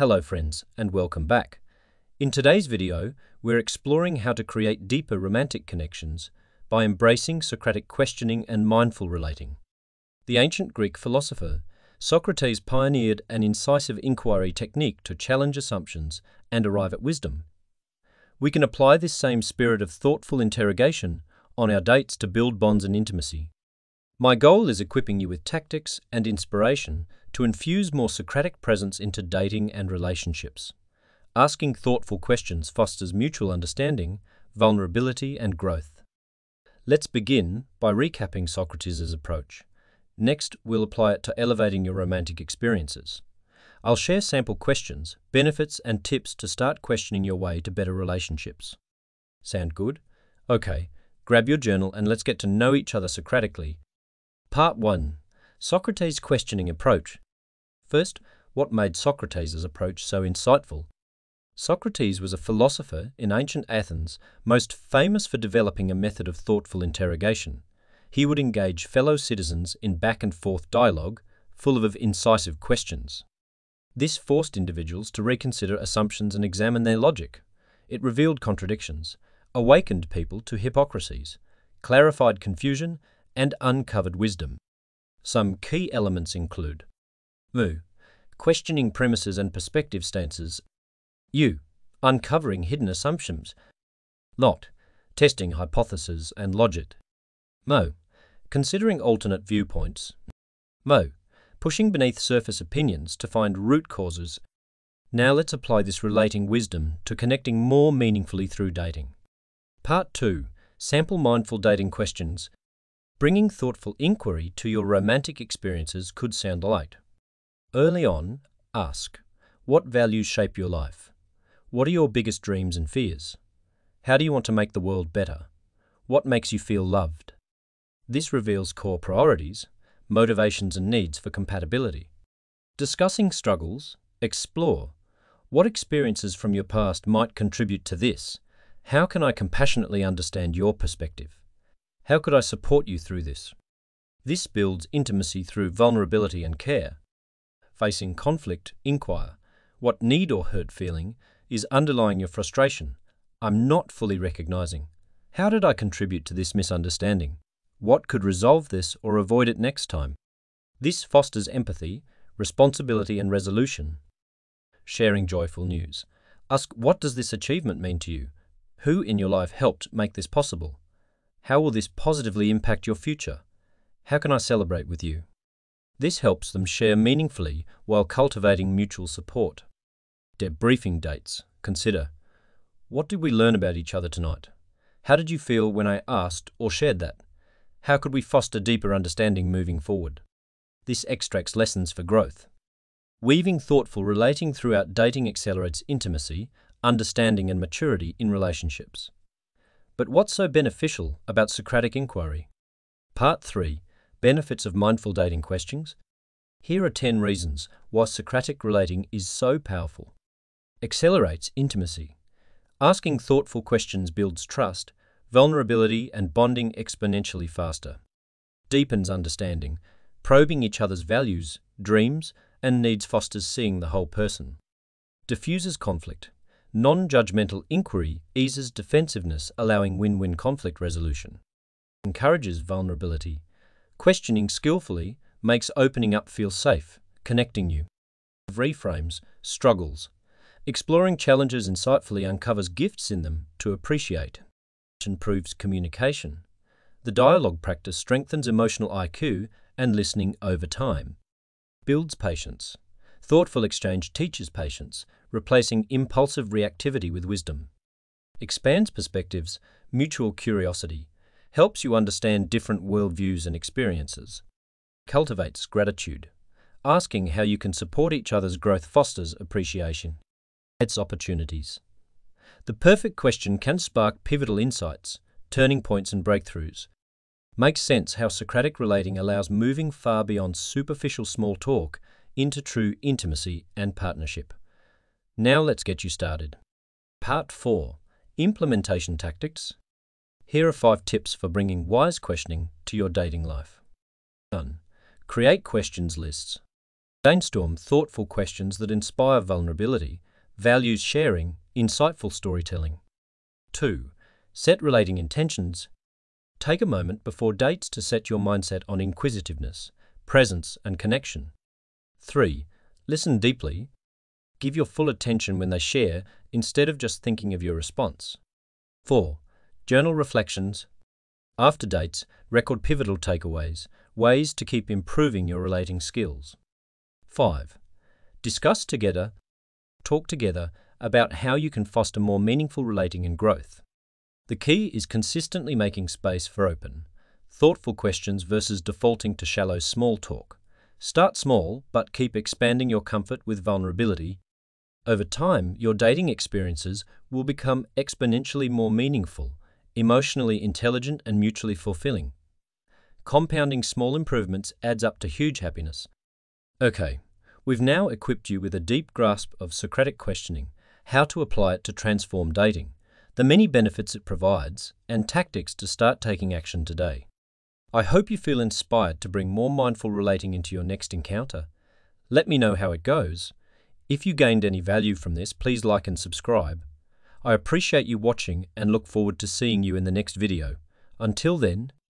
Hello friends and welcome back. In today's video, we're exploring how to create deeper romantic connections by embracing Socratic questioning and mindful relating. The ancient Greek philosopher Socrates pioneered an incisive inquiry technique to challenge assumptions and arrive at wisdom. We can apply this same spirit of thoughtful interrogation on our dates to build bonds and intimacy. My goal is equipping you with tactics and inspiration to infuse more Socratic presence into dating and relationships. Asking thoughtful questions fosters mutual understanding, vulnerability, and growth. Let's begin by recapping Socrates' approach. Next, we'll apply it to elevating your romantic experiences. I'll share sample questions, benefits, and tips to start questioning your way to better relationships. Sound good? Okay, grab your journal and let's get to know each other Socratically. Part 1 Socrates' questioning approach. First, what made Socrates' approach so insightful? Socrates was a philosopher in ancient Athens, most famous for developing a method of thoughtful interrogation. He would engage fellow citizens in back and forth dialogue, full of incisive questions. This forced individuals to reconsider assumptions and examine their logic. It revealed contradictions, awakened people to hypocrisies, clarified confusion, and uncovered wisdom. Some key elements include Mu. Questioning premises and perspective stances. U. Uncovering hidden assumptions. Lot. Testing hypotheses and logic. Mo. Considering alternate viewpoints. Mo pushing beneath surface opinions to find root causes. Now let's apply this relating wisdom to connecting more meaningfully through dating. Part 2 Sample Mindful Dating Questions. Bringing thoughtful inquiry to your romantic experiences could sound light. Early on, ask What values shape your life? What are your biggest dreams and fears? How do you want to make the world better? What makes you feel loved? This reveals core priorities motivations and needs for compatibility. Discussing struggles, explore what experiences from your past might contribute to this. How can I compassionately understand your perspective? How could I support you through this? This builds intimacy through vulnerability and care. Facing conflict, inquire what need or hurt feeling is underlying your frustration. I'm not fully recognizing. How did I contribute to this misunderstanding? What could resolve this or avoid it next time? This fosters empathy, responsibility, and resolution. Sharing joyful news. Ask what does this achievement mean to you? Who in your life helped make this possible? How will this positively impact your future? How can I celebrate with you? This helps them share meaningfully while cultivating mutual support. Debriefing dates. Consider What did we learn about each other tonight? How did you feel when I asked or shared that? How could we foster deeper understanding moving forward? This extracts lessons for growth. Weaving thoughtful relating throughout dating accelerates intimacy, understanding, and maturity in relationships. But what's so beneficial about Socratic inquiry? Part 3 Benefits of Mindful Dating Questions. Here are 10 reasons why Socratic relating is so powerful. Accelerates intimacy. Asking thoughtful questions builds trust vulnerability and bonding exponentially faster. Deepens understanding, probing each other's values, dreams, and needs fosters seeing the whole person. Diffuses conflict. Non judgmental inquiry eases defensiveness, allowing win win conflict resolution. Encourages vulnerability. Questioning skillfully makes opening up feel safe, connecting you. Reframes, struggles. Exploring challenges insightfully uncovers gifts in them to appreciate improves communication. The dialogue practice strengthens emotional IQ and listening over time. Builds patience. Thoughtful exchange teaches patience, replacing impulsive reactivity with wisdom. Expands perspectives, mutual curiosity, helps you understand different worldviews and experiences. Cultivates gratitude. Asking how you can support each other's growth fosters appreciation. Adds opportunities. The perfect question can spark pivotal insights, turning points, and breakthroughs. Makes sense how Socratic relating allows moving far beyond superficial small talk into true intimacy and partnership. Now let's get you started. Part 4 Implementation Tactics. Here are five tips for bringing wise questioning to your dating life. 1. Create questions lists. Brainstorm thoughtful questions that inspire vulnerability, values sharing, insightful storytelling. 2. Set relating intentions. Take a moment before dates to set your mindset on inquisitiveness, presence, and connection. 3. Listen deeply. Give your full attention when they share instead of just thinking of your response. 4. Journal reflections. After dates, record pivotal takeaways, ways to keep improving your relating skills. 5. Discuss together, talk together about how you can foster more meaningful relating and growth. The key is consistently making space for open, thoughtful questions versus defaulting to shallow small talk. Start small, but keep expanding your comfort with vulnerability. Over time, your dating experiences will become exponentially more meaningful, emotionally intelligent, and mutually fulfilling. Compounding small improvements adds up to huge happiness. Okay, we've now equipped you with a deep grasp of Socratic questioning, how to apply it to transform dating, the many benefits it provides, and tactics to start taking action today. I hope you feel inspired to bring more mindful relating into your next encounter. Let me know how it goes. If you gained any value from this, please like and subscribe. I appreciate you watching and look forward to seeing you in the next video. Until then,